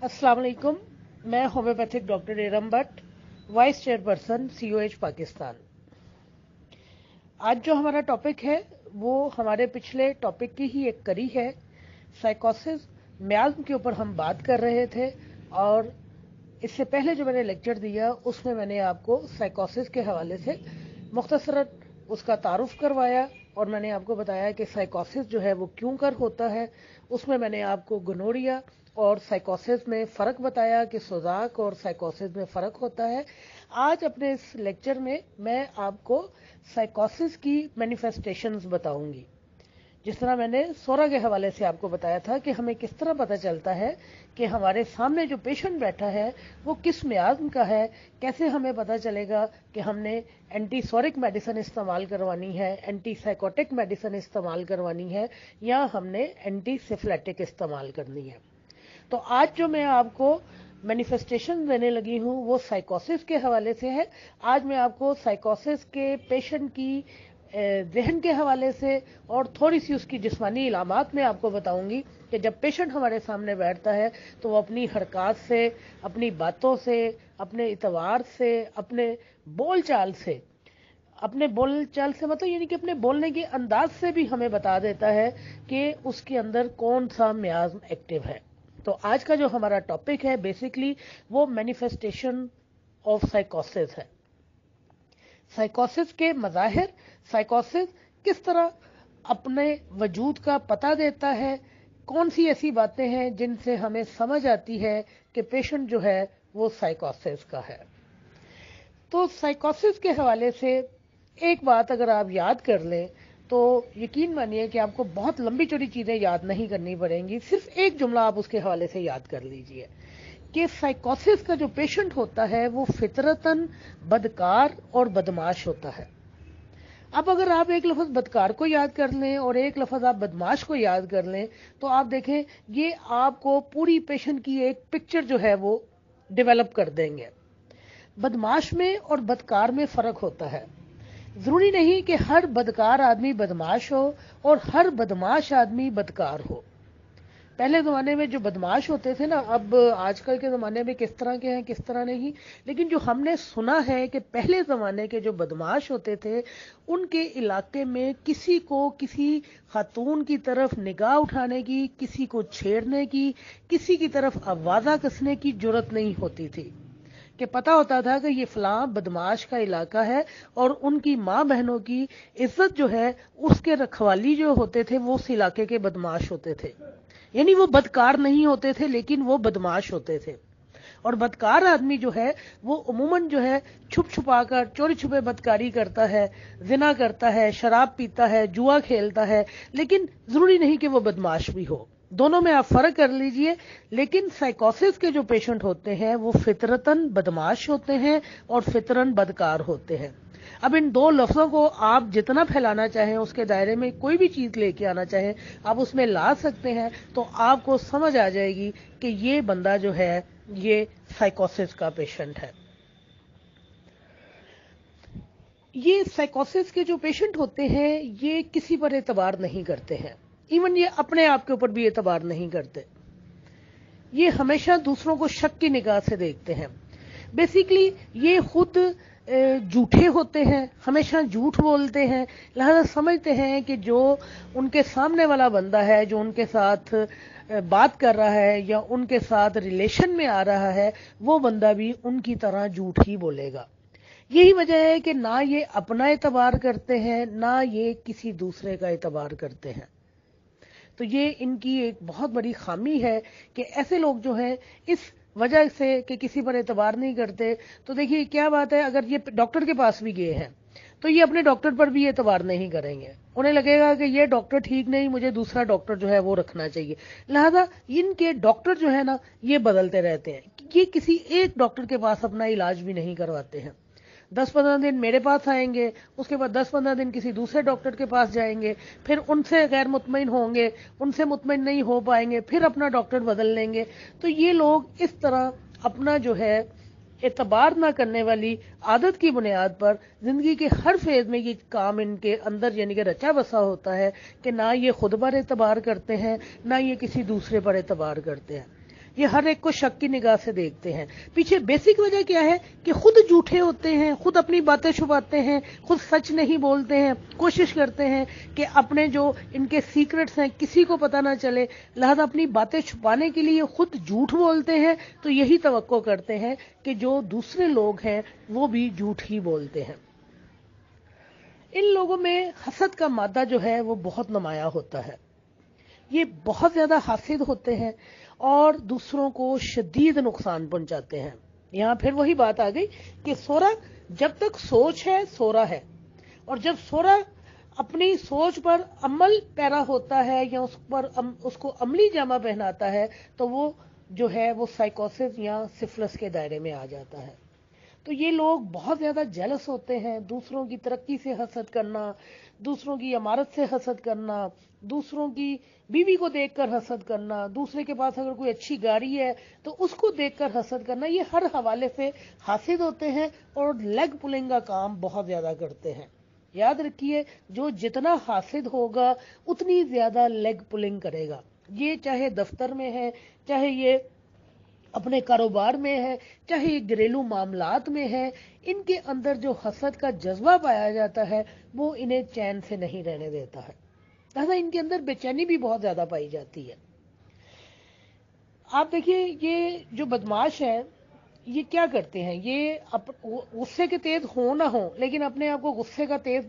अस्सलाम वालेकुम मैं homeopathic doctor Eram Bhatt, vice chairperson COH Pakistan. आज जो हमारा टॉपिक है, वो हमारे पिछले टॉपिक की ही एक कड़ी है साइकोसिस म्याज्म के ऊपर हम बात कर रहे थे, और इससे पहले जो मैंने लेक्चर दिया, उसमें मैंने आपको साइकोसिस के हवाले से मुख्तसर उसका तारुफ करवाया, और मैंने आपको बताया कि साइकोसिस जो है वो क्यों कर होता है, उसमें मैंने आपको गनोरिया और साइकोसिस में फ़र्क बताया कि सोजाक और साइकोसिस में फ़र्क होता है। आज अपने इस लेक्चर में मैं आपको साइकोसिस की मैनिफेस्टेशंस बताऊँगी। जिस तरह मैंने सोरा के हवाले से आपको बताया था कि हमें किस तरह पता चलता है कि हमारे सामने जो पेशेंट बैठा है, वो किस म्याज्म का है, कैसे हमें पता चलेगा कि हमने एंटीसोरिक मेडिसिन इस्तेमाल करवानी है एंटी साइकोटिक मेडिसिन इस्तेमाल करवानी है, या हमने एंटी सिफलेटिक इस्तेमाल करनी है। तो आज जो मैं आपको मैनिफेस्टेशन देने लगी हूँ, वो साइकोसिस के हवाले से है। आज मैं आपको साइकोसिस के पेशेंट की जहन के हवाले से और थोड़ी सी उसकी जिस्मानी इलामत में आपको बताऊँगी कि जब पेशेंट हमारे सामने बैठता है तो वो अपनी हरकत से, अपनी बातों से, अपने इतवार से, अपने बोल चाल से, अपने बोल चाल से मतलब यानी कि अपने बोलने के अंदाज से भी हमें बता देता है कि उसके अंदर कौन सा म्याज एक्टिव है। तो आज का जो हमारा टॉपिक है बेसिकली वो मैनिफेस्टेशन ऑफ़ साइकोसिस है। साइकोसिस के मजाहिर साइकोसिस किस तरह अपने वजूद का पता देता है? कौन सी ऐसी बातें हैं जिनसे हमें समझ आती है कि पेशेंट जो है वो साइकोसिस का है? तो साइकोसिस के हवाले से एक बात अगर आप याद कर लें तो यकीन मानिए कि आपको बहुत लंबी चौड़ी चीज़ें याद नहीं करनी पड़ेंगी। सिर्फ़ एक जुमला आप उसके हवाले से याद कर लीजिए कि साइकोसिस का जो पेशेंट होता है, वो फितरतन, बदकार और बदमाश होता है। अब अगर आप एक लफज बदकार को याद कर लें और एक लफज आप बदमाश को याद कर लें तो आप देखें, ये आपको पूरी पेशेंट की एक पिक्चर जो है वो डेवलप कर देंगे। बदमाश में और बदकार में फ़र्क होता है। ज़रूरी नहीं कि हर बदकार आदमी बदमाश हो और हर बदमाश आदमी बदकार हो। पहले ज़माने में जो बदमाश होते थे ना, अब आजकल के ज़माने में किस तरह के हैं, किस तरह नहीं। लेकिन जो हमने सुना है कि पहले ज़माने के जो बदमाश होते थे, उनके इलाके में किसी को किसी खातून की तरफ़ निगाह उठाने की, किसी को छेड़ने की, किसी की तरफ़ आवाज़ा कसने की ज़रूरत नहीं होती थी। कि पता होता था कि ये फलां बदमाश का इलाका है और उनकी माँ बहनों की इज़्ज़त जो है, उसके रखवाली जो होते थे, वो उस इलाके के बदमाश होते थे। यानी वो बदकार नहीं होते थे, लेकिन वो बदमाश होते थे। और बदकार आदमी जो है, वो उमूमन जो है, छुप छुपा कर चोरी छुपे बदकारी करता है, जिना करता है, शराब पीता है, जुआ खेलता है, लेकिन ज़रूरी नहीं कि वो बदमाश भी हो। दोनों में आप फ़र्क कर लीजिए, लेकिन साइकोसिस के जो पेशेंट होते हैं, वो फितरतन बदमाश होते हैं और फितरन बदकार होते हैं। अब इन दो लफ्जों को आप जितना फैलाना चाहें, उसके दायरे में कोई भी चीज़ लेके आना चाहें, आप उसमें ला सकते हैं तो आपको समझ आ जाएगी कि ये बंदा जो है, ये साइकोसिस का पेशेंट है। ये साइकोसिस के जो पेशेंट होते हैं, ये किसी पर एतबार नहीं करते हैं। इवन ये अपने आप के ऊपर भी एतबार नहीं करते। ये हमेशा दूसरों को शक की निगाह से देखते हैं। बेसिकली ये खुद झूठे होते हैं, हमेशा झूठ बोलते हैं, लिहाजा समझते हैं कि जो उनके सामने वाला बंदा है, जो उनके साथ बात कर रहा है या उनके साथ रिलेशन में आ रहा है, वो बंदा भी उनकी तरह झूठ ही बोलेगा। यही वजह है कि ना ये अपना एतबार करते हैं, ना ये किसी दूसरे का एतबार करते हैं। तो ये इनकी एक बहुत बड़ी खामी है कि ऐसे लोग जो हैं, इस वजह से कि किसी पर एतबार नहीं करते। तो देखिए, क्या बात है, अगर ये डॉक्टर के पास भी गए हैं तो ये अपने डॉक्टर पर भी एतबार नहीं करेंगे। उन्हें लगेगा कि ये डॉक्टर ठीक नहीं, मुझे दूसरा डॉक्टर जो है वो रखना चाहिए। लिहाजा, इनके डॉक्टर जो है ना, ये बदलते रहते हैं। ये किसी एक डॉक्टर के पास अपना इलाज भी नहीं करवाते हैं। दस पंद्रह दिन मेरे पास आएँगे, उसके बाद दस पंद्रह दिन किसी दूसरे डॉक्टर के पास जाएँगे, फिर उनसे गैर मुतमिन होंगे, उनसे मुतमिन नहीं हो पाएँगे, फिर अपना डॉक्टर बदल लेंगे। तो ये लोग इस तरह अपना जो है, एतबार ना करने वाली आदत की बुनियाद पर ज़िंदगी के हर फ़ेज़ में ये काम इनके अंदर यानी कि रचा बसा होता है कि ना ये खुद पर एतबार करते हैं, ना ये किसी दूसरे पर एतबार करते हैं। ये हर एक को शक की निगाह से देखते हैं। पीछे बेसिक वजह क्या है कि खुद झूठे होते हैं, खुद अपनी बातें छुपाते हैं, खुद सच नहीं बोलते हैं, कोशिश करते हैं कि अपने जो इनके सीक्रेट्स हैं, किसी को पता ना चले। लिहाजा अपनी बातें छुपाने के लिए खुद झूठ बोलते हैं तो यही तो करते हैं कि जो दूसरे लोग हैं, वो भी झूठ ही बोलते हैं। इन लोगों में हसद का मादा जो है, वो बहुत नुमाया होता है। ये बहुत ज़्यादा हासिद होते हैं और दूसरों को शदीद नुकसान पहुंचाते हैं। यहाँ फिर वही बात आ गई कि सोरा जब तक सोच है सोरा है। और जब सोरा अपनी सोच पर अमल पैरा होता है या उस पर अम, उसको अमली जामा पहनाता है तो वो जो है वो साइकोसिस या सिफलस के दायरे में आ जाता है। तो ये लोग बहुत ज़्यादा जेलस होते हैं दूसरों की तरक्की से हसद करना दूसरों की इमारत से हसद करना, दूसरों की बीवी को देखकर हसद करना, दूसरे के पास अगर कोई अच्छी गाड़ी है तो उसको देखकर हसद करना, ये हर हवाले से हासिल होते हैं और लेग पुलिंग का काम बहुत ज़्यादा करते हैं। याद रखिए, जो जितना हासिल होगा, उतनी ज़्यादा लेग पुलिंग करेगा। ये चाहे दफ्तर में है, चाहे ये अपने कारोबार में है, चाहे घरेलू मामलात में है, इनके अंदर जो हसद का जज्बा पाया जाता है, वो इन्हें चैन से नहीं रहने देता है। लिहाजा इनके अंदर बेचैनी भी बहुत ज़्यादा पाई जाती है। आप देखिए, ये जो बदमाश है, ये क्या करते हैं? ये गुस्से के तेज हो ना हो, लेकिन अपने आप को गुस्से का तेज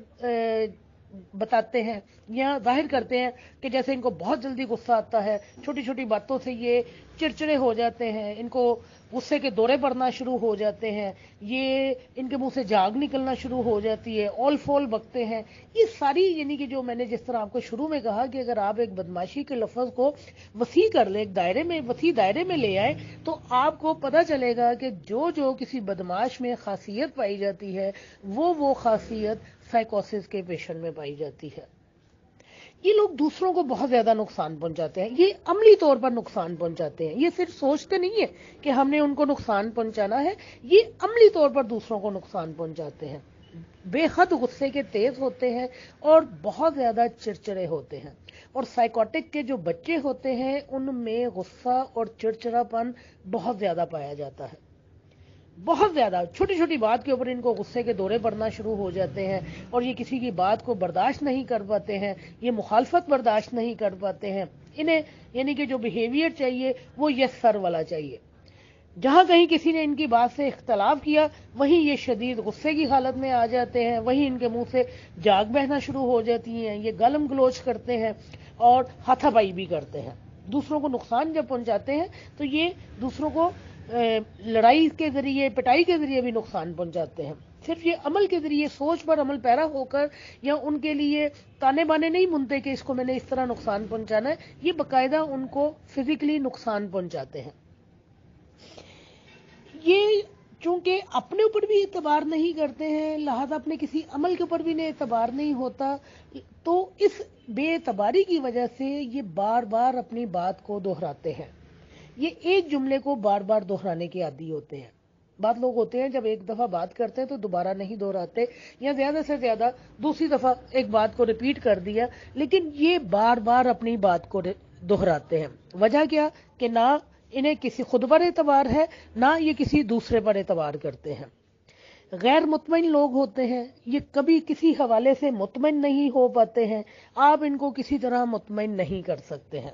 बताते हैं या ज़ाहिर करते हैं कि जैसे इनको बहुत जल्दी गुस्सा आता है छोटी छोटी बातों से ये चिड़चिड़े हो जाते हैं, इनको गुस्से के दौरे पड़ना शुरू हो जाते हैं, ये इनके मुँह से जाग निकलना शुरू हो जाती है ऑल फोल बकते हैं। ये सारी यानी कि जो मैंने जिस तरह आपको शुरू में कहा कि अगर आप एक बदमाशी के लफज को वसी कर ले, एक दायरे में वसी दायरे में ले आए तो आपको पता चलेगा कि जो जो किसी बदमाश में खासियत पाई जाती है, वो वो खासियत साइकोसिस के पेशेंट में पाई जाती है। ये लोग दूसरों को बहुत ज़्यादा नुकसान पहुंचाते हैं। ये अमली तौर पर नुकसान पहुंचाते हैं। ये सिर्फ़ सोचते नहीं है कि हमने उनको नुकसान पहुंचाना है। ये अमली तौर पर दूसरों को नुकसान पहुंचाते हैं। बेहद गुस्से के तेज होते हैं और बहुत ज़्यादा चिड़चिड़े होते हैं। और साइकोटिक के जो बच्चे होते हैं, उनमें गुस्सा और चिड़चिड़ापन बहुत ज़्यादा पाया जाता है। बहुत ज़्यादा छोटी छोटी बात के ऊपर इनको गुस्से के दौरे पड़ना शुरू हो जाते हैं और ये किसी की बात को बर्दाश्त नहीं कर पाते हैं, ये मुखालफत बर्दाश्त नहीं कर पाते हैं। इन्हें, यानी कि जो बिहेवियर चाहिए, वो यस सर वाला चाहिए। जहाँ कहीं किसी ने इनकी बात से इख्तलाफ किया, वहीं ये शदीद गुस्से की हालत में आ जाते हैं, वहीं इनके मुँह से जाग बहना शुरू हो जाती हैं, ये गलम गलोच करते हैं और हाथापाई भी करते हैं। दूसरों को नुकसान जब पहुंचाते हैं तो ये दूसरों को लड़ाई के ज़रिए, पिटाई के ज़रिए भी नुकसान पहुंचाते हैं। सिर्फ़ ये अमल के ज़रिए, सोच पर अमल पैरा होकर या उनके लिए ताने बाने नहीं मुनते कि इसको मैंने इस तरह नुकसान पहुंचाना है, ये बकायदा उनको फिजिकली नुकसान पहुंचाते हैं। ये चूँकि अपने ऊपर भी एतबार नहीं करते हैं, लिहाजा अपने किसी अमल के ऊपर भी नहीं एतबार नहीं होता तो इस बेतबारी की वजह से ये बार बार अपनी बात को दोहराते हैं। ये एक जुमले को बार बार दोहराने के आदि होते हैं। बात लोग होते हैं, जब एक दफ़ा बात करते हैं तो दोबारा नहीं दोहराते, या ज़्यादा से ज़्यादा दूसरी दफ़ा एक बात को रिपीट कर दिया, लेकिन ये बार बार अपनी बात को दोहराते हैं। वजह क्या? कि ना इन्हें किसी खुद पर एतबार है, ना ये किसी दूसरे पर एतबार करते हैं। गैर मुतमिन लोग होते हैं, ये कभी किसी हवाले से मुतमिन नहीं हो पाते हैं, आप इनको किसी तरह मुतमिन नहीं कर सकते हैं।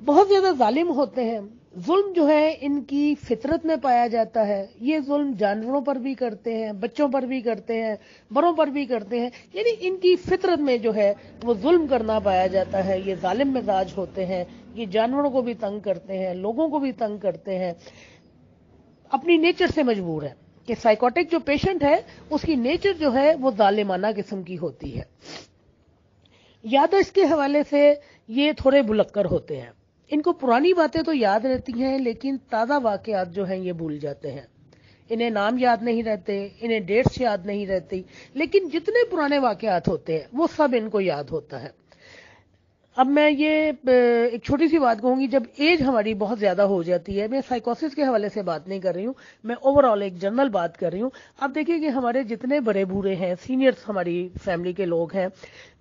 बहुत ज़्यादा जालिम होते हैं। जुल्म जो है, इनकी फितरत में पाया जाता है। ये जुल्म जानवरों पर भी करते हैं, बच्चों पर भी करते हैं, बड़ों पर भी करते हैं। यानी इनकी फितरत में जो है, वो जुल्म करना पाया जाता है। ये जालिम मिजाज होते हैं, ये जानवरों को भी तंग करते हैं, लोगों को भी तंग करते हैं। अपनी नेचर से मजबूर है कि साइकोटिक जो पेशेंट है, उसकी नेचर जो है, वो जालिमाना किस्म की होती है। यादश के हवाले से ये थोड़े बुलक्कर होते हैं। इनको पुरानी बातें तो याद रहती हैं, लेकिन ताज़ा वाकयात जो हैं, ये भूल जाते हैं। इन्हें नाम याद नहीं रहते, इन्हें डेट्स याद नहीं रहती, लेकिन जितने पुराने वाकयात होते हैं, वो सब इनको याद होता है। अब मैं ये एक छोटी सी बात कहूँगी, जब एज हमारी बहुत ज़्यादा हो जाती है, मैं साइकोसिस के हवाले से बात नहीं कर रही हूँ, मैं ओवरऑल एक जनरल बात कर रही हूँ। अब देखिए कि हमारे जितने बड़े बूढ़े हैं सीनियर्स हमारी फैमिली के लोग हैं,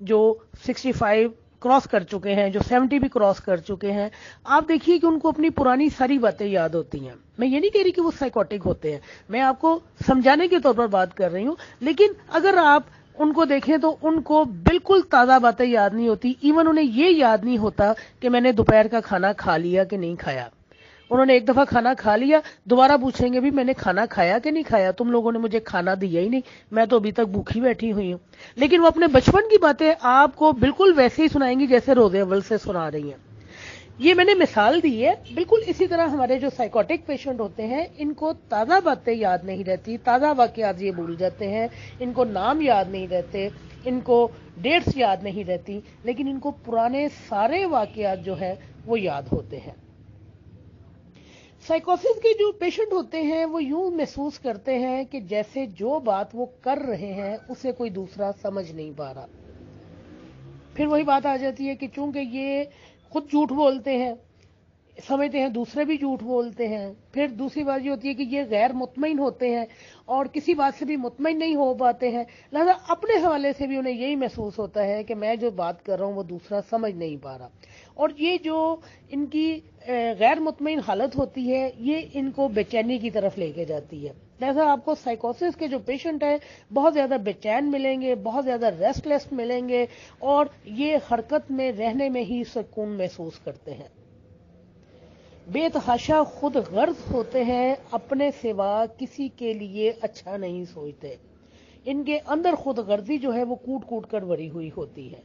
जो 65 क्रॉस कर चुके हैं, जो 70 भी क्रॉस कर चुके हैं। आप देखिए कि उनको अपनी पुरानी सारी बातें याद होती हैं। मैं ये नहीं कह रही कि वो साइकोटिक होते हैं। मैं आपको समझाने के तौर पर बात कर रही हूँ, लेकिन अगर आप उनको देखें तो उनको बिल्कुल ताज़ा बातें याद नहीं होती। इवन उन्हें ये याद नहीं होता कि मैंने दोपहर का खाना खा लिया कि नहीं खाया। उन्होंने एक दफ़ा खाना खा लिया, दोबारा पूछेंगे भी मैंने खाना खाया कि नहीं खाया? तुम लोगों ने मुझे खाना दिया ही नहीं। मैं तो अभी तक भूखी बैठी हुई हूँ। लेकिन वो अपने बचपन की बातें आपको बिल्कुल वैसे ही सुनाएँगी जैसे रोज़े अव्वल से सुना रही हैं। ये मैंने मिसाल दी है, बिल्कुल इसी तरह हमारे जो साइकोटिक पेशेंट होते हैं, इनको ताज़ा बातें याद नहीं रहती, ताज़ा वाकयात ये भूल जाते हैं, इनको नाम याद नहीं रहते, इनको डेट्स याद नहीं रहती, लेकिन इनको पुराने सारे वाकयात जो है, वो याद होते हैं। साइकोसिस के जो पेशेंट होते हैं, वो यूँ महसूस करते हैं कि जैसे जो बात वो कर रहे हैं, उसे कोई दूसरा समझ नहीं पा रहा। फिर वही बात आ जाती है कि चूँकि ये खुद झूठ बोलते हैं, समझते हैं, दूसरे भी झूठ बोलते हैं, फिर दूसरी बात ये होती है कि ये गैर मुतमिन होते हैं और किसी बात से भी मुतमिन नहीं हो पाते हैं। लिहाजा अपने हवाले से भी उन्हें यही महसूस होता है कि मैं जो बात कर रहा हूँ, वो दूसरा समझ नहीं पा रहा। और ये जो इनकी गैर मुतमिन हालत होती है, ये इनको बेचैनी की तरफ़ लेके जाती है। जैसा आपको साइकोसिस के जो पेशेंट है, बहुत ज़्यादा बेचैन मिलेंगे, बहुत ज़्यादा रेस्टलेस मिलेंगे और ये हरकत में, रहने में ही सुकून महसूस करते हैं। बेतहाशा खुद गर्ज होते हैं, अपने सिवा किसी के लिए अच्छा नहीं सोचते। इनके अंदर खुद गर्जी जो है, वो कूट कूट कर भरी हुई होती है।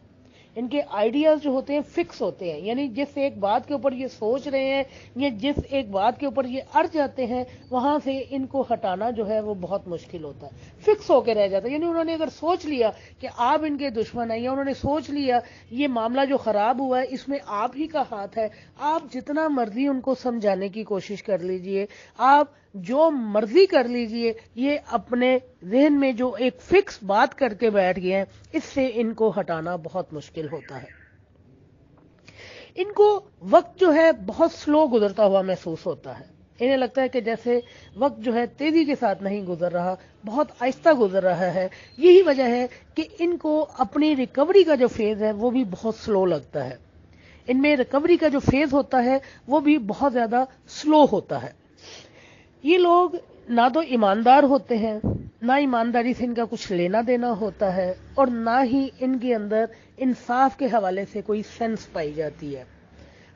इनके आइडियाज़ जो होते हैं फिक्स होते हैं। यानी जिस एक बात के ऊपर ये सोच रहे हैं, या जिस एक बात के ऊपर ये अड़ जाते हैं, वहाँ से इनको हटाना जो है वो बहुत मुश्किल होता है। फिक्स होकर रह जाता है। यानी उन्होंने अगर सोच लिया कि आप इनके दुश्मन हैं, या उन्होंने सोच लिया, ये मामला जो खराब हुआ है, इसमें आप ही का हाथ है, आप जितना मर्ज़ी उनको समझाने की कोशिश कर लीजिए। आप जो मर्ज़ी कर लीजिए, ये अपने जहन में जो एक फिक्स बात करके बैठ गए हैं, इससे इनको हटाना बहुत मुश्किल होता है। इनको वक्त जो है बहुत स्लो गुजरता हुआ महसूस होता है। इन्हें लगता है कि जैसे वक्त जो है तेज़ी के साथ नहीं गुजर रहा, बहुत आहिस्ता गुजर रहा है। यही वजह है कि इनको अपनी रिकवरी का जो फ़ेज़ है, वो भी बहुत स्लो लगता है। इनमें रिकवरी का जो फ़ेज़ होता है, वो भी बहुत ज़्यादा स्लो होता है। ये लोग ना तो ईमानदार होते हैं, ना ईमानदारी से इनका कुछ लेना देना होता है, और ना ही इनके अंदर इंसाफ के हवाले से कोई सेंस पाई जाती है।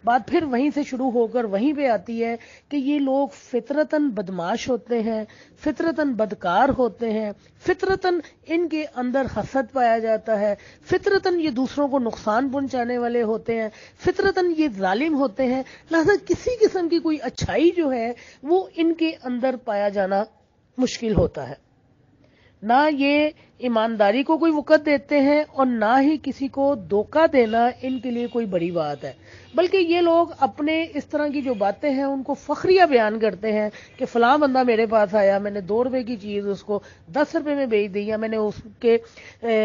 बात फिर वहीं से शुरू होकर वहीं पे आती है कि ये लोग फितरतन बदमाश होते हैं, फितरतन बदकार होते हैं, फितरतन इनके अंदर हसद पाया जाता है, फितरतन ये दूसरों को नुकसान पहुँचाने वाले होते हैं, फितरतन ये जालिम होते हैं। लिहाजा किसी किस्म की कोई अच्छाई जो है, वो इनके अंदर पाया जाना मुश्किल होता है। ना ये ईमानदारी को कोई वक़्त देते हैं और ना ही किसी को धोखा देना इनके लिए कोई बड़ी बात है। बल्कि ये लोग अपने इस तरह की जो बातें हैं, उनको फखरिया बयान करते हैं कि फलां बंदा मेरे पास आया, मैंने दो रुपए की चीज़ उसको दस रुपए में बेच दी या मैंने उसके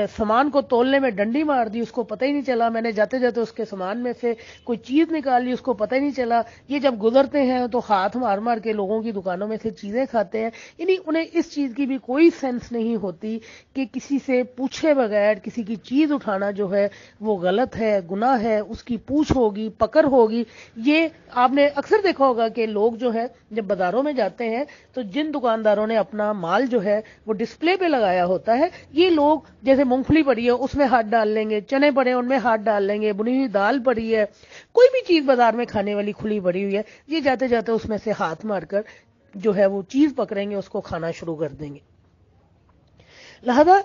सामान को तोलने में डंडी मार दी, उसको पता ही नहीं चला। मैंने जाते जाते उसके सामान में से कोई चीज़ निकाल ली, उसको पता ही नहीं चला। ये जब गुजरते हैं तो हाथ मार मार के लोगों की दुकानों में से चीज़ें खाते हैं। यानी उन्हें इस चीज़ की भी कोई सेंस नहीं होती कि किसी से पूछे बगैर, किसी की चीज़ उठाना जो है, वो गलत है, गुनाह है, उसकी पूछ होगी, पकड़ होगी। ये आपने अक्सर देखा होगा कि लोग जो है, जब बाजारों में जाते हैं तो जिन दुकानदारों ने अपना माल जो है, वो डिस्प्ले पे लगाया होता है, ये लोग जैसे मूंगफली पड़ी है, उसमें हाथ डाल लेंगे, चने पड़े उनमें हाथ डाल लेंगे, बुनी हुई दाल पड़ी है, कोई भी चीज़ बाज़ार में खाने वाली खुली पड़ी हुई है, ये जाते जाते उसमें से हाथ मारकर जो है, वो चीज़ पकड़ेंगे, उसको खाना शुरू कर देंगे। लिहाजा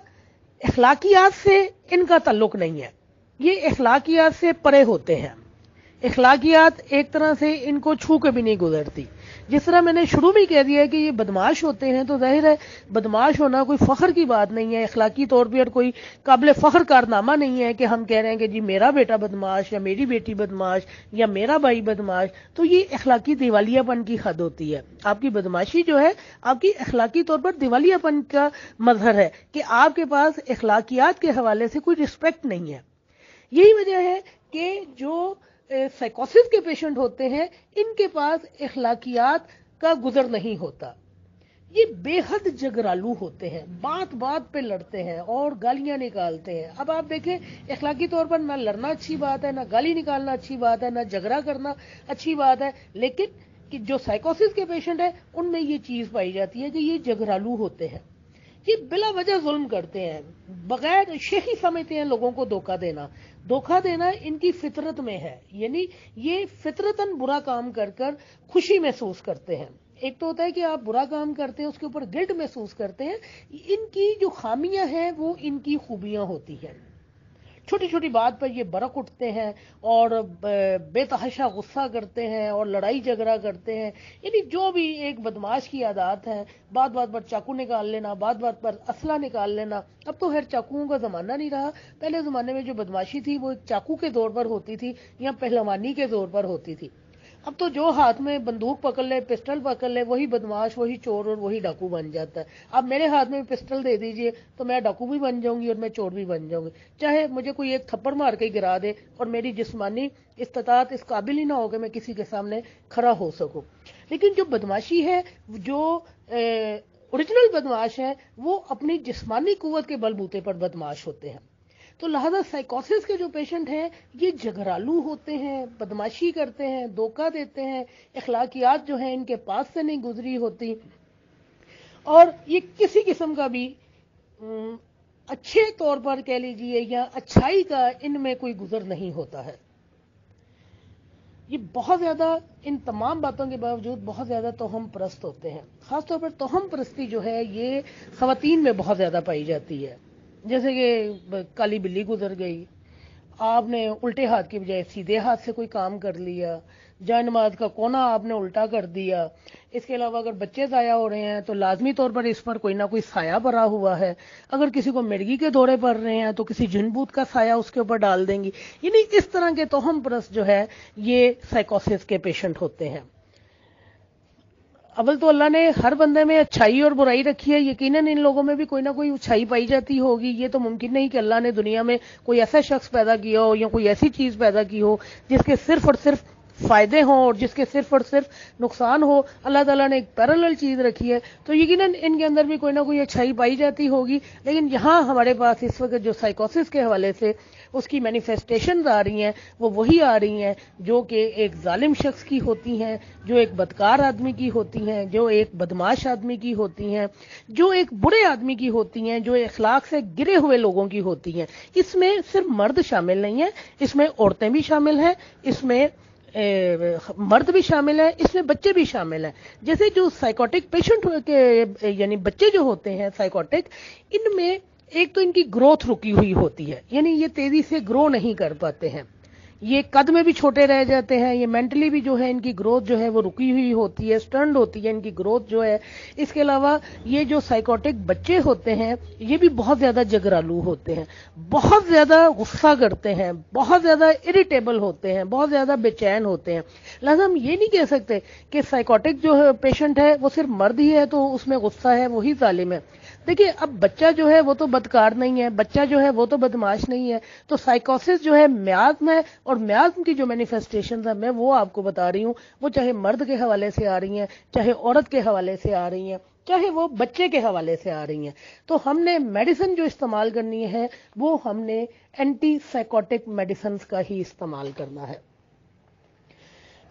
अखलाकियात से इनका ताल्लुक नहीं है। ये अखलाकियात से परे होते हैं। अखलाकियात एक तरह से इनको छू के भी नहीं गुजरती। जिस तरह मैंने शुरू में कह दिया है कि ये बदमाश होते हैं तो ज़ाहिर है बदमाश होना कोई फख्र की बात नहीं है। अखलाकी तौर पर कोई काबिल फख्र कारनामा नहीं है कि हम कह रहे हैं कि जी मेरा बेटा बदमाश या मेरी बेटी बदमाश या मेरा भाई बदमाश। तो ये अखलाकी दिवालियापन की हद होती है। आपकी बदमाशी जो है, आपकी अखलाकी तौर पर दिवालियापन का मजहर है कि आपके पास अखलाकियात के हवाले से कोई रिस्पेक्ट नहीं है। यही वजह है कि जो साइकोसिस के पेशेंट होते हैं, इनके पास इखलाकियात का गुजर नहीं होता। ये बेहद जगरालू होते हैं बात बात पे लड़ते हैं और गालियाँ निकालते हैं। अब आप देखें, इखलाकी तौर पर ना लड़ना अच्छी बात है, ना गाली निकालना अच्छी बात है, ना झगड़ा करना अच्छी बात है, लेकिन कि जो साइकोसिस के पेशेंट है, उनमें ये चीज़ पाई जाती है कि ये जगरालू होते हैं। ये बिला वजह जुल्म करते हैं। बगैर शेखी समझते हैं लोगों को धोखा देना। धोखा देना इनकी फितरत में है। यानी ये फितरतन बुरा काम कर कर खुशी महसूस करते हैं। एक तो होता है कि आप बुरा काम करते हैं, उसके ऊपर गिल्ट महसूस करते हैं। इनकी जो खामियाँ हैं, वो इनकी खूबियाँ होती हैं। छोटी छोटी बात पर ये बरक उठते हैं और बेतहाशा गुस्सा करते हैं और लड़ाई झगड़ा करते हैं। यानी जो भी एक बदमाश की आदत है बात बात पर चाकू निकाल लेना बात बात पर असला निकाल लेना, अब तो खैर चाकुओं का जमाना नहीं रहा। पहले जमाने में जो बदमाशी थी, वो एक चाकू के तौर पर होती थी या पहलवानी के तौर पर होती थी। अब तो जो हाथ में बंदूक पकड़ ले, पिस्टल पकड़ ले, वही बदमाश, वही चोर और वही डाकू बन जाता है। अब मेरे हाथ में पिस्टल दे दीजिए तो मैं डाकू भी बन जाऊँगी और मैं चोर भी बन जाऊँगी। चाहे मुझे कोई एक थप्पड़ मार के गिरा दे और मेरी जिस्मानी इस्तात इस काबिल ही ना हो कि मैं किसी के सामने खड़ा हो सकूँ। लेकिन जो बदमाशी है, जो ओरिजिनल बदमाश है, वो अपनी जिस्मानी कुत के बलबूते पर बदमाश होते हैं। तो लिहाजा साइकोसिस के जो पेशेंट हैं, ये झगड़ालू होते हैं, बदमाशी करते हैं, धोखा देते हैं अखलाकियात जो है इनके पास से नहीं गुजरी होती। और ये किसी किस्म का भी अच्छे तौर पर कह लीजिए या अच्छाई का इनमें कोई गुजर नहीं होता है। ये बहुत ज़्यादा, इन तमाम बातों के बावजूद बहुत ज़्यादा तोहम परस्त होते हैं। खासतौर पर तोहम परस्ती जो है, ये खातन में बहुत ज़्यादा पाई जाती है। जैसे कि काली बिल्ली गुजर गई, आपने उल्टे हाथ की बजाय सीधे हाथ से कोई काम कर लिया जाय नमाज़ का कोना आपने उल्टा कर दिया। इसके अलावा अगर बच्चे ज़ाया हो रहे हैं तो लाजमी तौर पर इस पर कोई ना कोई साया भरा हुआ है। अगर किसी को मिर्गी के दौरे पड़ रहे हैं तो किसी जिनबूत का साया उसके ऊपर डाल देंगी। यानी इस तरह के तोहम परस जो है, ये साइकोसिस के पेशेंट होते हैं। अव्वल तो अल्लाह ने हर बंदे में अच्छाई और बुराई रखी है। यकीनन इन लोगों में भी कोई ना कोई अच्छाई पाई जाती होगी। ये तो मुमकिन नहीं कि अल्लाह ने दुनिया में कोई ऐसा शख्स पैदा किया हो या कोई ऐसी चीज़ पैदा की हो जिसके सिर्फ़ और सिर्फ़ फ़ायदे हों और जिसके सिर्फ़ और सिर्फ़ नुकसान हो। अल्लाह ताला ने एक पैरेलल चीज़ रखी है। तो यकीनन इनके अंदर भी कोई ना कोई अच्छाई पाई जाती होगी। लेकिन यहाँ हमारे पास इस वक्त जो साइकोसिस के हवाले से उसकी मैनिफेस्टेशन आ रही हैं वो वही आ रही हैं जो कि एक जालिम शख्स की होती हैं जो एक बदकार आदमी की होती हैं जो एक बदमाश आदमी की होती हैं जो एक बुरे आदमी की होती हैं जो अखलाक से गिरे हुए लोगों की होती हैं। इसमें सिर्फ़ मर्द शामिल नहीं है इसमें औरतें भी शामिल हैं इसमें ए, मर्द भी शामिल है इसमें बच्चे भी शामिल हैं। जैसे जो साइकोटिक पेशेंट के यानी बच्चे जो होते हैं साइकोटिक इनमें एक तो इनकी ग्रोथ रुकी हुई होती है, यानी ये तेज़ी से ग्रो नहीं कर पाते हैं। ये कद में भी छोटे रह जाते हैं, ये मेंटली भी जो है इनकी ग्रोथ जो है वो रुकी हुई होती है स्टर्न होती है इनकी ग्रोथ जो है। इसके अलावा ये जो साइकोटिक बच्चे होते हैं, ये भी बहुत ज़्यादा जगरालू होते हैं, बहुत ज़्यादा गुस्सा करते हैं, बहुत ज़्यादा इरिटेबल होते हैं, बहुत ज़्यादा बेचैन होते हैं। लिहाजा हम ये नहीं कह सकते कि साइकोटिक जो पेशेंट है, वो सिर्फ़ मर्द ही है तो उसमें गुस्सा है वही जालिम है। देखिए, अब बच्चा जो है वो तो बदकार नहीं है, बच्चा जो है वो तो बदमाश नहीं है। तो साइकोसिस जो है म्याज्म है और म्याज्म की जो मैनिफेस्टेशन है, मैं वो आपको बता रही हूँ, वो चाहे मर्द के हवाले से आ रही हैं, चाहे औरत के हवाले से आ रही हैं, चाहे वो बच्चे के हवाले से आ रही हैं। तो हमने मेडिसिन जो इस्तेमाल करनी है, वो हमने एंटी साइकोटिक मेडिसिन का ही इस्तेमाल करना है।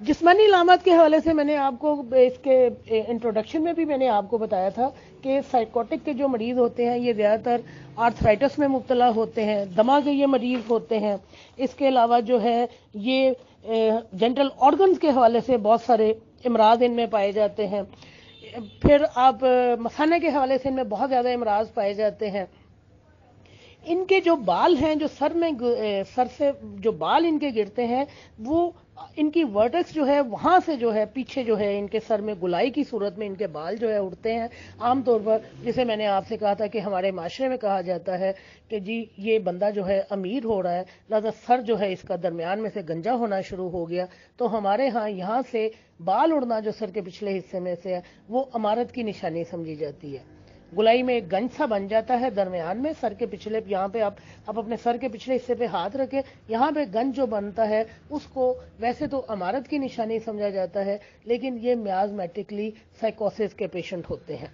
जिसमानी लामत के हवाले से मैंने आपको इसके इंट्रोडक्शन में भी मैंने आपको बताया था कि साइकोटिक के जो मरीज़ होते हैं, ये ज़्यादातर आर्थराइटिस में मुबतला होते हैं दमा के ये मरीज़ होते हैं। इसके अलावा जो है, ये जेंटल ऑर्गन्स के हवाले से बहुत सारे इमराज इनमें पाए जाते हैं। फिर आप मसाने के हवाले से इनमें बहुत ज़्यादा इमराज पाए जाते हैं। इनके जो बाल हैं, जो सर में सर से जो बाल इनके गिरते हैं, वो इनकी वर्टेक्स जो है, वहाँ से जो है, पीछे जो है, इनके सर में गुलाई की सूरत में इनके बाल जो है उड़ते हैं। आमतौर पर जिसे मैंने आपसे कहा था कि हमारे माशरे में कहा जाता है कि जी, ये बंदा जो है अमीर हो रहा है, लिहाजा सर जो है इसका दरमियान में से गंजा होना शुरू हो गया। तो हमारे यहाँ यहाँ से बाल उड़ना जो सर के पिछले हिस्से में से है, वो अमारत की निशानी समझी जाती है। गुलाई में एक गंज सा बन जाता है दरमियान में। सर के पिछले, यहाँ पे आप आप अपने सर के पिछले हिस्से पे हाथ रखें। यहाँ पे गंज जो बनता है, उसको वैसे तो अमारत की निशानी समझा जाता है, लेकिन ये म्याजमेटिकली साइकोसिस के पेशेंट होते हैं।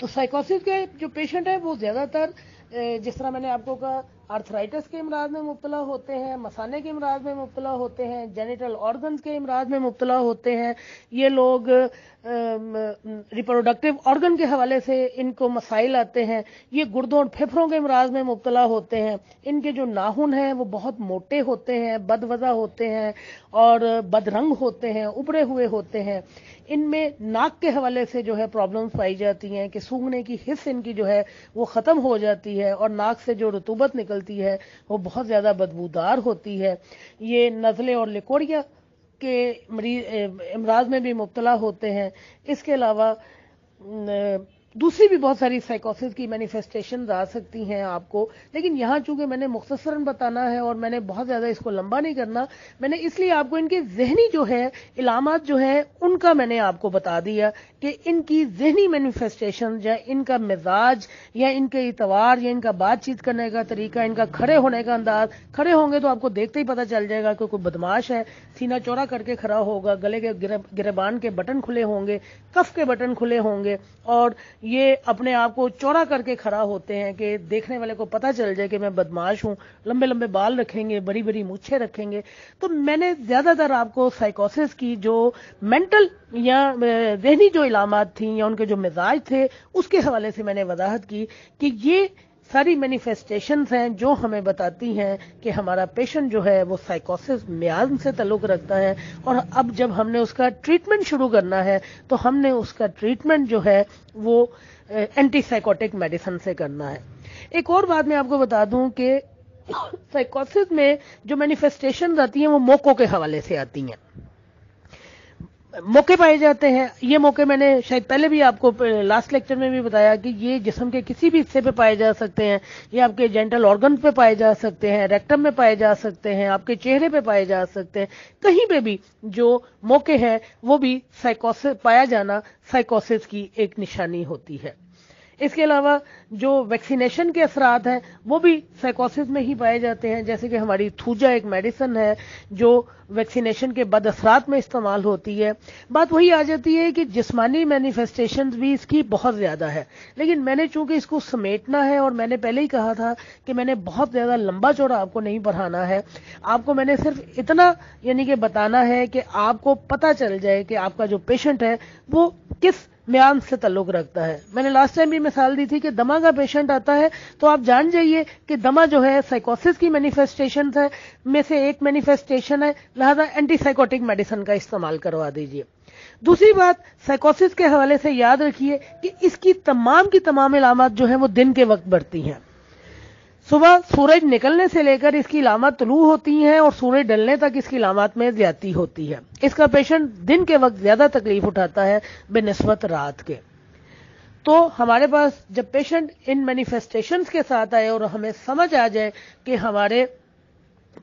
तो साइकोसिस के जो पेशेंट है, वो ज़्यादातर जिस तरह मैंने आपको कहा आर्थराइटिस के इमराज में मुबतला होते हैं, मसाने के इमराज में मुबतला होते हैं, जेनिटल ऑर्गन के इमराज में मुबतला होते हैं। ये लोग रिप्रोडक्टिव ऑर्गन के हवाले से इनको मसाइल आते हैं। ये गुर्दों और फेफड़ों के इमराज में मुबतला होते हैं। इनके जो नाखून हैं, वो बहुत मोटे होते हैं, बदवजा होते हैं और बदरंग होते हैं उभरे हुए होते हैं। इनमें नाक के हवाले से जो है प्रॉब्लम्स पाई जाती हैं कि सूंघने की हिस्स इनकी जो है वो ख़त्म हो जाती है और नाक से जो रतूबत निकलती है, वो बहुत ज़्यादा बदबूदार होती है। ये नज़ले और लिकोड़िया के मरीज़ इमराज में भी मुबतला होते हैं। इसके अलावा दूसरी भी बहुत सारी साइकोसिस की मैनिफेस्टेशन आ सकती हैं आपको। लेकिन यहाँ चूँकि मैंने मुख्तसरन बताना है और मैंने बहुत ज़्यादा इसको लंबा नहीं करना, मैंने इसलिए आपको इनके जहनी जो है, इलामत जो है, उनका मैंने आपको बता दिया कि इनकी जहनी मैनिफेस्टेशन या इनका मिजाज या इनके इतवार या इनका बातचीत करने का तरीका, इनका खड़े होने का अंदाज, खड़े होंगे तो आपको देखते ही पता चल जाएगा कि कोई बदमाश है, सीना चौड़ा करके खड़ा होगा, गले के गिरबान के बटन खुले होंगे, कफ के बटन खुले होंगे और ये अपने आप को चौड़ा करके खड़ा होते हैं कि देखने वाले को पता चल जाए कि मैं बदमाश हूँ लंबे लंबे बाल रखेंगे बड़ी बड़ी मूछे रखेंगे। तो मैंने ज़्यादातर आपको साइकोसिस की जो मेंटल या जहनी जो इलामत थी या उनके जो मिजाज थे, उसके हवाले से मैंने वजाहत की कि ये सारी मैनिफेस्टेशन हैं जो हमें बताती हैं कि हमारा पेशेंट जो है, वो साइकोसिस म्याज से तल्लुक रखता है। और अब जब हमने उसका ट्रीटमेंट शुरू करना है तो हमने उसका ट्रीटमेंट जो है, वो एंटी साइकोटिक मेडिसिन से करना है। एक और बात मैं आपको बता दूँ कि साइकोसिस में जो मैनिफेस्टेशन आती हैं, वो मोको के हवाले से आती हैं। मौके पाए जाते हैं। ये मौके मैंने शायद पहले भी आपको लास्ट लेक्चर में भी बताया कि ये जिसम के किसी भी हिस्से पे पाए जा सकते हैं। ये आपके जेंटल ऑर्गन पे पाए जा सकते हैं रेक्टम में पाए जा सकते हैं, आपके चेहरे पे पाए जा सकते हैं। कहीं पे भी जो मौके हैं, वो भी साइकोसिस पाया जाना साइकोसिस की एक निशानी होती है। इसके अलावा जो वैक्सीनेशन के असरात हैं, वो भी साइकोसिस में ही पाए जाते हैं। जैसे कि हमारी थूजा एक मेडिसन है, जो वैक्सीनेशन के बद असरात में इस्तेमाल होती है। बात वही आ जाती है कि जिस्मानी मैनिफेस्टेशन भी इसकी बहुत ज़्यादा है। लेकिन मैंने चूँकि इसको समेटना है और मैंने पहले ही कहा था कि मैंने बहुत ज़्यादा लंबा चौड़ा आपको नहीं पढ़ाना है। आपको मैंने सिर्फ़ इतना यानी कि बताना है कि आपको पता चल जाए कि आपका जो पेशेंट है, वो किस म्यान से ताल्लुक रखता है। मैंने लास्ट टाइम भी मिसाल दी थी कि दमा का पेशेंट आता है तो आप जान जाइए कि दमा जो है साइकोसिस की मैनिफेस्टेशन है में से एक मैनिफेस्टेशन है, लिहाजा एंटीसाइकोटिक मेडिसिन का इस्तेमाल करवा दीजिए। दूसरी बात साइकोसिस के हवाले से याद रखिए कि इसकी तमाम की तमाम इलामत जो है, वो दिन के वक्त बढ़ती हैं। सुबह सूरज निकलने से लेकर इसकी लामत लू होती हैं और सूरज डलने तक इसकी लामत में ज़्यादा होती है। इसका पेशेंट दिन के वक्त ज़्यादा तकलीफ़ उठाता है, बेनस्बत रात के। तो हमारे पास जब पेशेंट इन मैनिफेस्टेशंस के साथ आए और हमें समझ आ जाए कि हमारे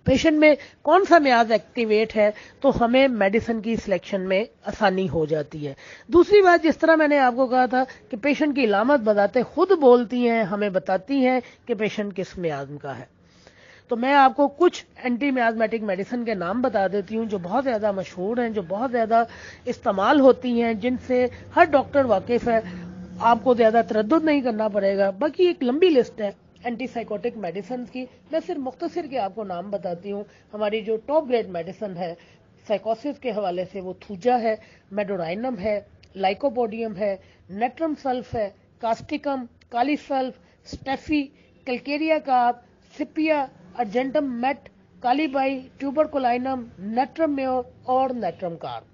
पेशेंट में कौन सा म्याज एक्टिवेट है तो हमें मेडिसिन की सिलेक्शन में आसानी हो जाती है। दूसरी बात, जिस तरह मैंने आपको कहा था कि पेशेंट की इलामत बताते, खुद बोलती हैं, हमें बताती हैं कि पेशेंट किस म्याज का है। तो मैं आपको कुछ एंटी म्याजमेटिक मेडिसिन के नाम बता देती हूँ, जो बहुत ज़्यादा मशहूर हैं, जो बहुत ज़्यादा इस्तेमाल होती हैं, जिनसे हर डॉक्टर वाकिफ है। आपको ज़्यादा तरद नहीं करना पड़ेगा, बाकी एक लंबी लिस्ट है। एंटीसाइकोटिक मेडिसिन की। मैं सिर्फ़ मुख्तसर के आपको नाम बताती हूँ। हमारी जो टॉप ग्रेड मेडिसिन है साइकोसिस के हवाले से वो थूजा है मेडोराइनम है लाइकोपोडियम है, नेट्रम सल्फ है, causticum, kali sulph, staphy, calcarea carb sepia, argentum met kali bi tuberculinum, natrum mur और नेट्रम कार्प।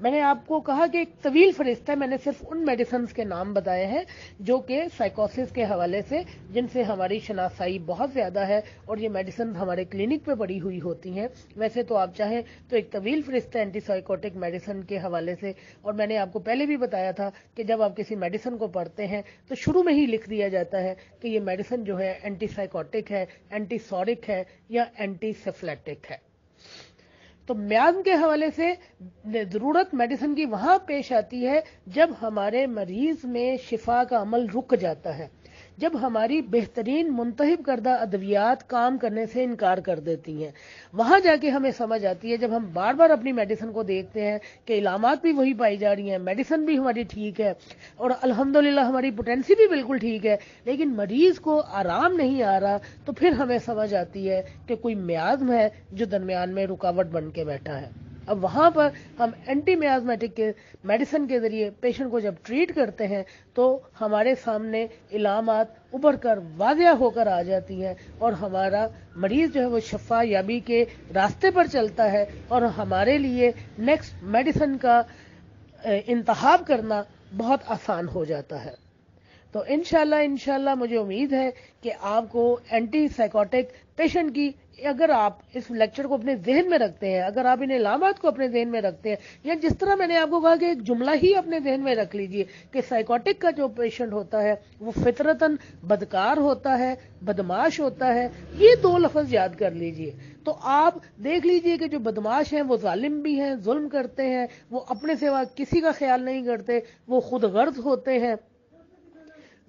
मैंने आपको कहा कि एक तवील फरिस्त है। मैंने सिर्फ़ उन मेडिसिन के नाम बताए हैं जो कि साइकोसिस के हवाले से, जिनसे हमारी शनासाई बहुत ज़्यादा है और ये मेडिसिन हमारे क्लिनिक पे पड़ी हुई होती हैं। वैसे तो आप चाहें तो एक तवील फरिस्त है एंटीसाइकोटिक मेडिसिन के हवाले से। और मैंने आपको पहले भी बताया था कि जब आप किसी मेडिसिन को पढ़ते हैं तो शुरू में ही लिख दिया जाता है कि ये मेडिसिन जो है एंटीसाइकोटिक है एंटीसोरिक है या एंटीसेफ्लेटिक है। तो म्याज के हवाले से ज़रूरत मेडिसिन की वहाँ पेश आती है जब हमारे मरीज़ में शिफा का अमल रुक जाता है। जब हमारी बेहतरीन मुंतब करदा अद्वियात काम करने से इनकार कर देती हैं। वहाँ जाके हमें समझ आती है, जब हम बार बार अपनी मेडिसिन को देखते हैं कि इलामत भी वही पाई जा रही हैं मेडिसिन भी हमारी ठीक है, और अल्हम्दुलिल्लाह हमारी पोटेंसी भी बिल्कुल ठीक है, लेकिन मरीज़ को आराम नहीं आ रहा तो फिर हमें समझ आती है कि कोई म्याज्म है जो दरमियान में रुकावट बन के बैठा है। अब वहाँ पर हम एंटी मियाजमेटिक के मेडिसिन के ज़रिए पेशेंट को जब ट्रीट करते हैं तो हमारे सामने इलामत उभर कर वाजिया होकर आ जाती हैं और हमारा मरीज़ जो है वो शफा याबी के रास्ते पर चलता है और हमारे लिए नेक्स्ट मेडिसिन का इंतहाब करना बहुत आसान हो जाता है। तो इनशाला इनशाला मुझे उम्मीद है कि आपको एंटी साइकोटिक पेशेंट की, अगर आप इस लेक्चर को अपने जहन में रखते हैं, अगर आप इन इलामत को अपने जहन में रखते हैं, या जिस तरह मैंने आपको कहा कि एक जुमला ही अपने जहन में रख लीजिए कि साइकोटिक का जो पेशेंट होता है, वो फितरतन बदकार होता है, बदमाश होता है, ये दो लफज याद कर लीजिए। तो आप देख लीजिए कि जो बदमाश हैं, वो जालिम भी हैं, जुल्म करते हैं, वो अपने सिवा किसी का ख्याल नहीं करते, वो खुद गर्ज होते हैं।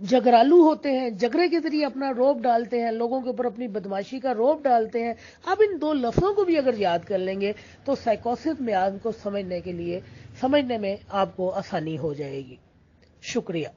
जगरालू होते हैं, जगरे के ज़रिए अपना रोप डालते हैं, लोगों के ऊपर अपनी बदमाशी का रोप डालते हैं। अब इन दो लफ्जों को भी अगर याद कर लेंगे तो साइकोसिस में को समझने के लिए, समझने में आपको आसानी हो जाएगी। शुक्रिया।